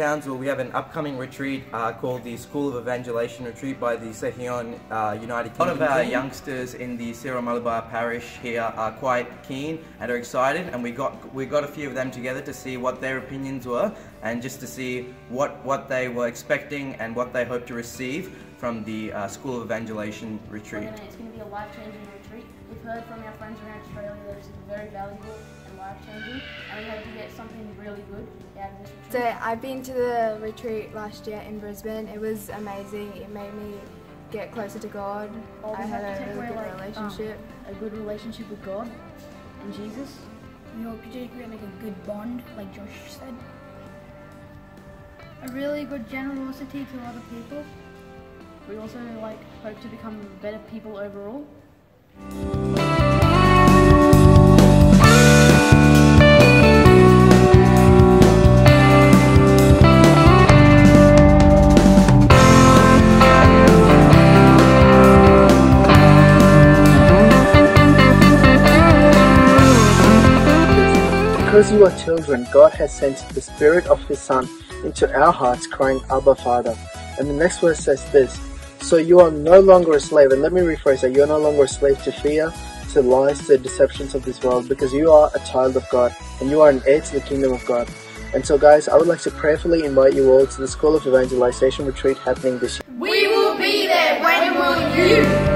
Townsville, we have an upcoming retreat uh, called the School of Evangelization Retreat by the Sehion uh, United Kingdom. A lot of our youngsters in the Syro-Malabar parish here are quite keen and are excited, and we got we got a few of them together to see what their opinions were and just to see what what they were expecting and what they hope to receive from the uh, School of Evangelization Retreat. It's going to be a life-changing retreat. We've heard from our friends around Australia that it's very valuable and life-changing, and we hope to get something really good out of this retreat. So I've been to the retreat last year in Brisbane. It was amazing. It made me get closer to God. All I had have to a take really good like, relationship. um, a good relationship with God and Jesus. We hope to create like a good bond, like Josh said. A really good generosity to other people. We also like hope to become better people overall. Because you are children, God has sent the Spirit of His Son into our hearts, crying, Abba, Father. And the next verse says this So you are no longer a slave, and let me rephrase that you are no longer a slave to fear, to lies, to deceptions of this world, because you are a child of God, and you are an heir to the kingdom of God. And so, guys, I would like to prayerfully invite you all to the School of Evangelization retreat happening this year. We will be there. When will you?